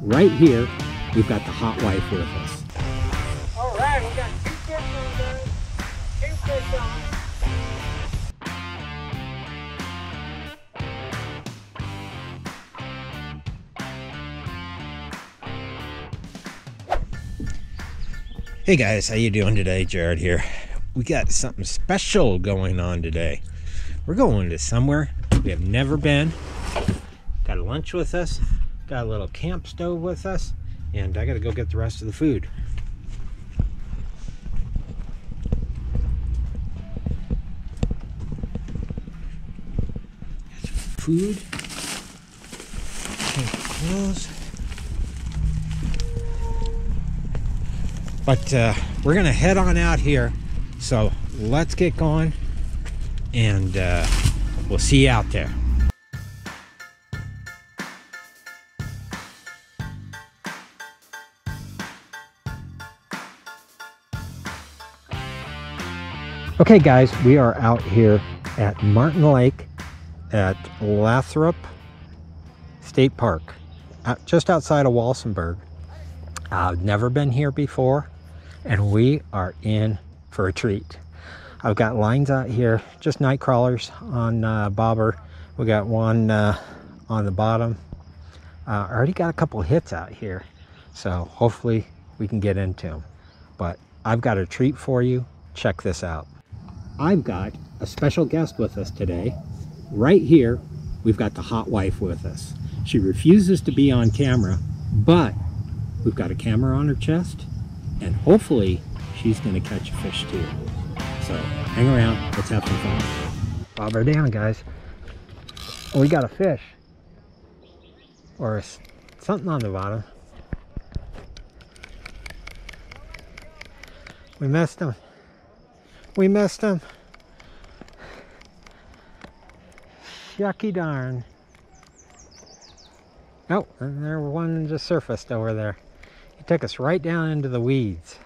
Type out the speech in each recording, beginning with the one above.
right here, we've got the hot wife with us. All right, we got two fish on there. Two fish on. Hey guys, how you doing today? Jared here. We got something special going on today. We're going to somewhere we have never been. Got a lunch with us, got a little camp stove with us, and I gotta go get the rest of the food. Food. Clothes. But uh, we're gonna head on out here. So let's get going and uh, we'll see you out there. Okay guys, we are out here at Martin Lake at Lathrop State Park, uh, just outside of Walsenburg. I've never been here before and we are in for a treat. I've got lines out here, just night crawlers on uh, bobber. We got one uh, on the bottom. Uh, I already got a couple hits out here, so hopefully we can get into them. But I've got a treat for you. Check this out. I've got a special guest with us today. Right here, we've got the hot wife with us. She refuses to be on camera, but we've got a camera on her chest, and hopefully she's gonna catch a fish too. So hang around, let's have some fun. Bobber down, guys. Oh, we got a fish. Or something on the bottom. We missed him. We missed him. Shucky darn. Oh, and there one just surfaced over there. He took us right down into the weeds.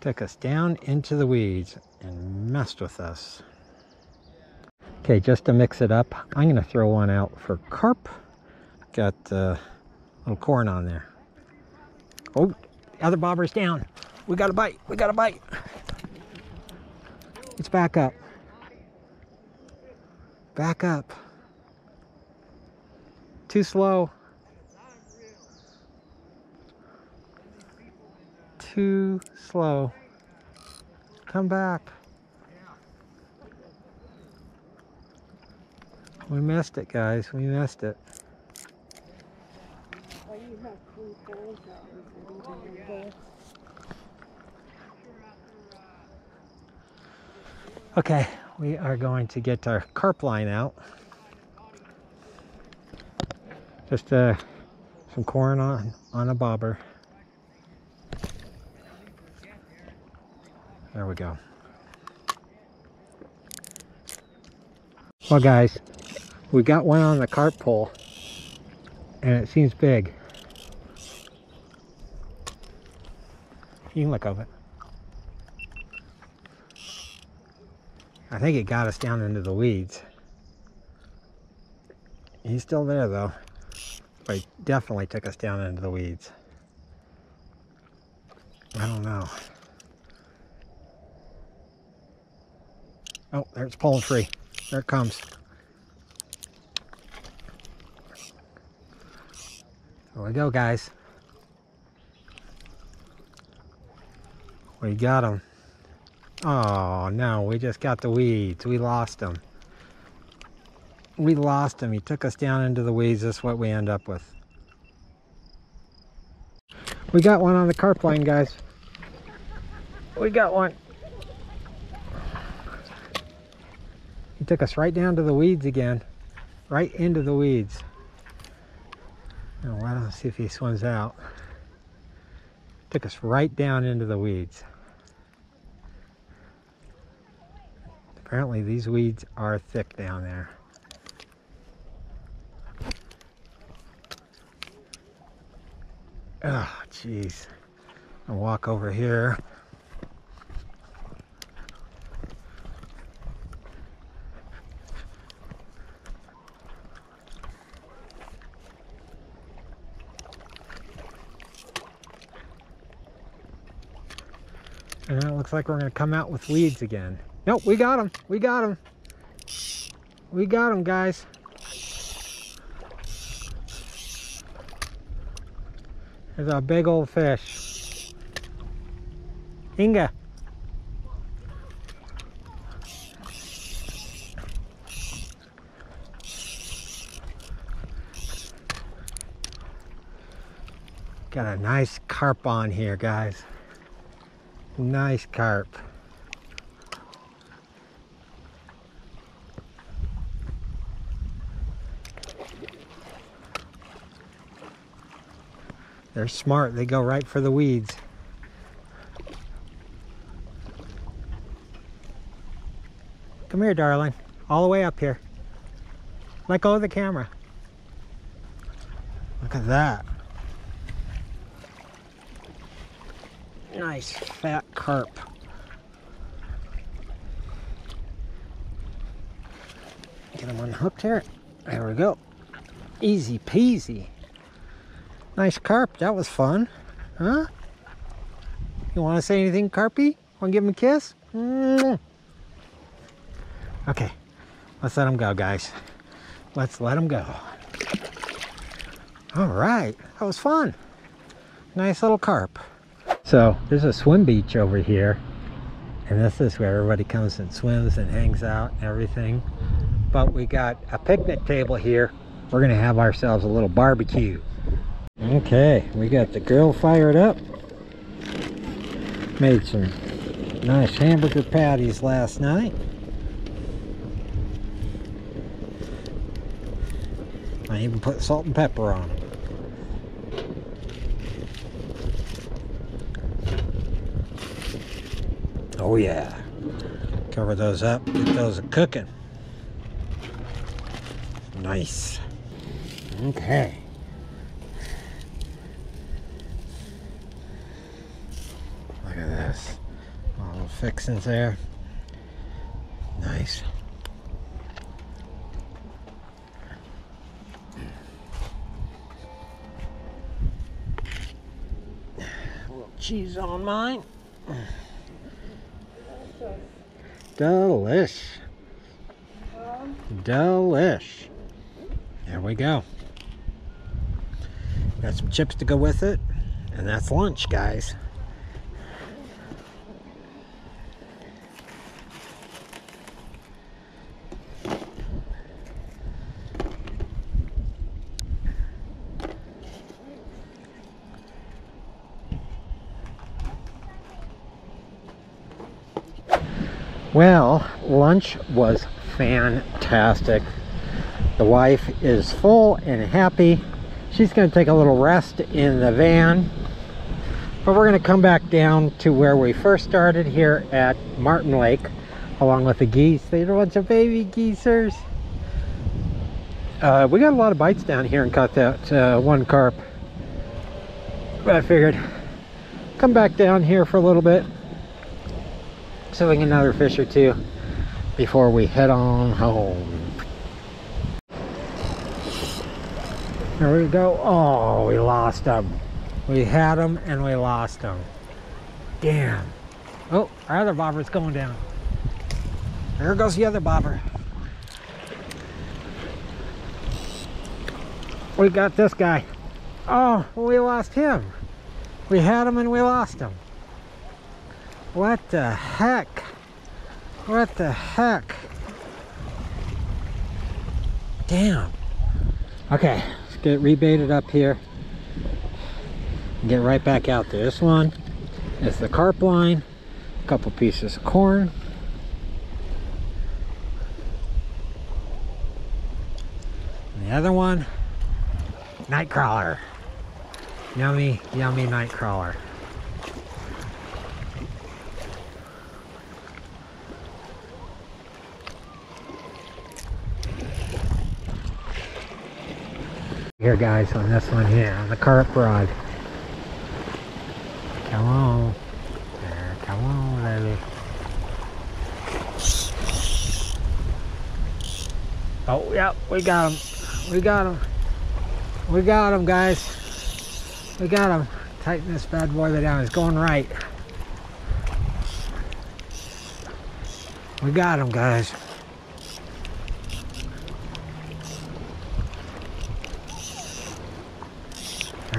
Took us down into the weeds and messed with us. Okay, just to mix it up, I'm gonna throw one out for carp. Got uh, a little corn on there. Oh, the other bobber's down. We got a bite. We got a bite. Let's back up. Back up. Too slow. Too slow. Come back. We missed it, guys. We missed it. Okay, we are going to get our carp line out. Just uh, some corn on, on a bobber. There we go. Well guys, we got one on the carp pole and it seems big. You can look over it. I think it got us down into the weeds. He's still there though, but he definitely took us down into the weeds. I don't know. Oh, there it's pulling free. There it comes. There we go, guys. We got him. Oh, no, we just got the weeds. We lost him. We lost him. He took us down into the weeds. That's what we end up with. We got one on the carp line, guys. We got one. He took us right down to the weeds again. Right into the weeds. Now, why don't see if he swims out. Took us right down into the weeds. Apparently these weeds are thick down there. Oh, jeez. And walk over here. And it looks like we're going to come out with weeds again. Nope, we got them. We got them. We got them, guys. There's a big old fish. Inga. Got a nice carp on here, guys. Nice carp. They're smart. They go right for the weeds. Come here, darling. All the way up here. Let go of the camera. Look at that. Nice fat carp. Get him unhooked here. There we go. Easy peasy. Nice carp. That was fun. Huh? You want to say anything, Carpy? Want to give him a kiss? Okay. Let's let him go, guys. Let's let him go. All right. That was fun. Nice little carp. So there's a swim beach over here. And this is where everybody comes and swims and hangs out and everything. But we got a picnic table here. We're going to have ourselves a little barbecue. Okay, we got the grill fired up. Made some nice hamburger patties last night. I even put salt and pepper on them. Oh yeah. Cover those up, get those cooking. Nice. Okay. Look at this. All the fixings there. Nice. A little cheese on mine. Delish. Delish. There we go. Got some chips to go with it. And that's lunch, guys. Well, lunch was fantastic. The wife is full and happy. She's going to take a little rest in the van. But we're going to come back down to where we first started here at Martin Lake along with the geese. There's a bunch of baby geesers. Uh, we got a lot of bites down here and caught that uh, one carp. But I figured come back down here for a little bit so we can another fish or two before we head on home. There we go. Oh, we lost them. We had them and we lost them. Damn. Oh, our other bobber's going down. There goes the other bobber. We got this guy. Oh, we lost him. We had him and we lost him. What the heck? What the heck? Damn. Okay, let's get rebaited up here. Get right back out there. This one is the carp line. A couple pieces of corn. And the other one, night crawler. Yummy, yummy night crawler. Here guys on this one here, on the carp rod. Come on. There, come on, baby. Oh, yep, we got him. We got him. We got him, guys. We got him. Tighten this bad boy down. It's going right. We got him, guys.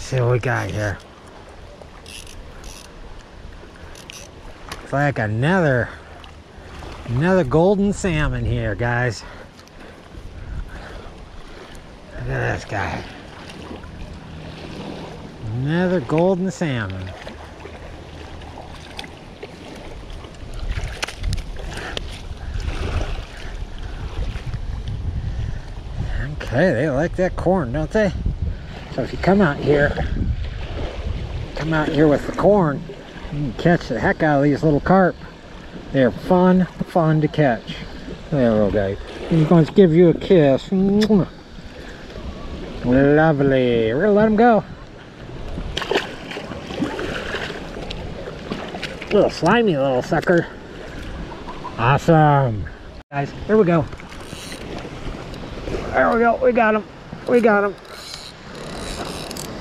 Let's see what we got here. It's like another, another golden salmon here, guys. Look at this guy. Another golden salmon. Okay, they like that corn, don't they? So if you come out here, come out here with the corn, you can catch the heck out of these little carp. They're fun, fun to catch. There, little guy. He's going to give you a kiss. Lovely. We're going to let him go. Little slimy little sucker. Awesome. Guys, here we go. There we go. We got him. We got him.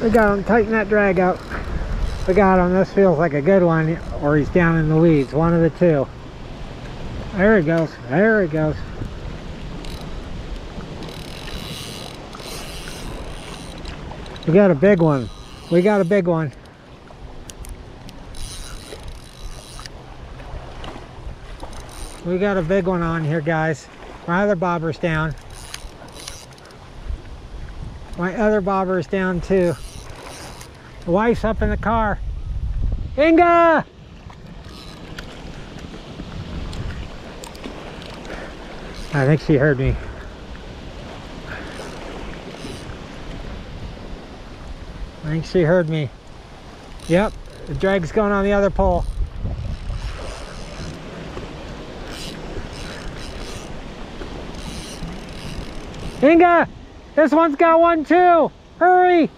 We got him. Tighten that drag out. We got him. This feels like a good one, or he's down in the weeds. One of the two. There he goes. There he goes. We got a big one. We got a big one. We got a big one on here, guys. My other bobber's down. My other bobber is down too. The wife's up in the car. Inga! I think she heard me. I think she heard me. Yep, the drag's going on the other pole. Inga! This one's got one too! Hurry!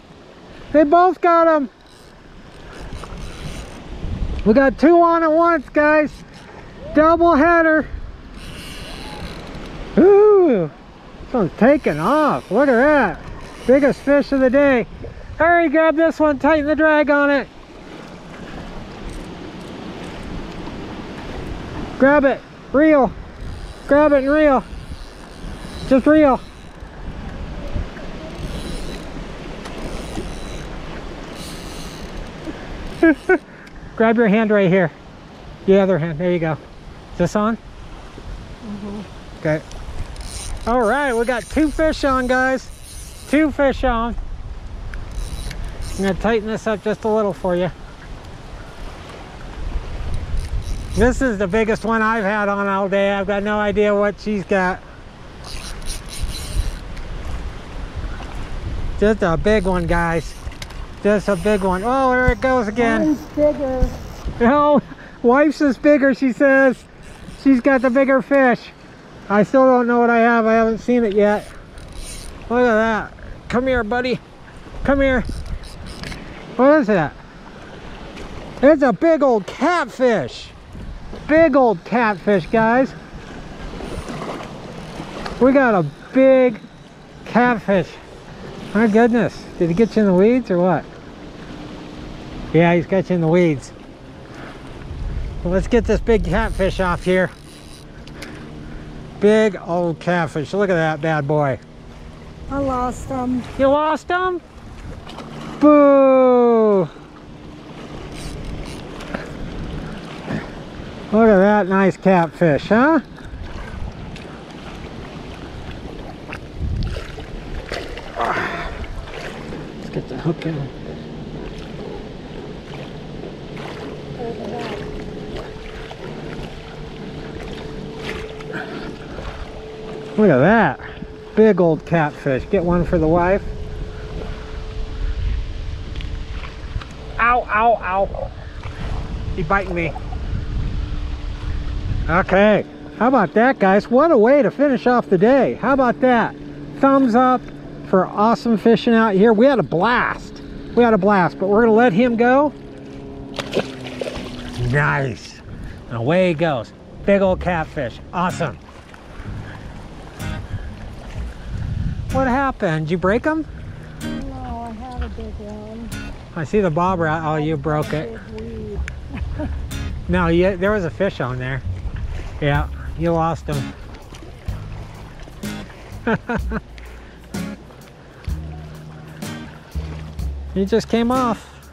They both got them! We got two on at once, guys! Double header! Ooh! This one's taking off. Look at that! Biggest fish of the day. Hurry, grab this one, tighten the drag on it. Grab it, reel. Grab it and reel. Just reel. Grab your hand right here. The other hand. There you go. Is this on? Mm-hmm. Okay. All right, we got two fish on, guys. Two fish on. I'm gonna tighten this up just a little for you. This is the biggest one I've had on all day. I've got no idea what she's got. Just a big one, guys. Just a big one. Oh, there it goes again. Mine's bigger. No, wife's is bigger, she says. She's got the bigger fish. I still don't know what I have. I haven't seen it yet. Look at that. Come here, buddy. Come here. What is that? It's a big old catfish. Big old catfish, guys. We got a big catfish. My goodness. Did he get you in the weeds or what? Yeah, he's in the weeds. Well, let's get this big catfish off here. Big old catfish. Look at that bad boy. I lost them. You lost him? Boo! Look at that nice catfish, huh? Let's get the hook in. Look at that. Big old catfish. Get one for the wife. Ow, ow, ow. He biting me. Okay. How about that, guys? What a way to finish off the day. How about that? Thumbs up for awesome fishing out here. We had a blast. We had a blast, but we're going to let him go. Nice. And away he goes. Big old catfish. Awesome. What happened? Did you break them? No, I had a big one. I see the bobber out. Oh, you broke it. No, yeah, there was a fish on there. Yeah. you lost him. he just came off.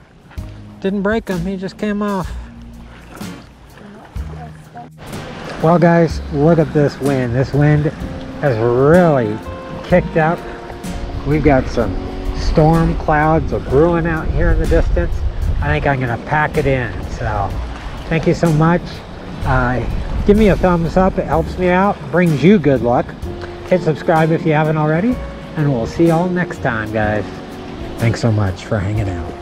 Didn't break him, he just came off. Well guys, look at this wind. This wind has really kicked up. We've got some storm clouds are brewing out here in the distance. I think I'm gonna pack it in. So thank you so much. Uh, give me a thumbs up, it helps me out, brings you good luck. Hit subscribe if you haven't already, and we'll see y'all next time, guys. Thanks so much for hanging out.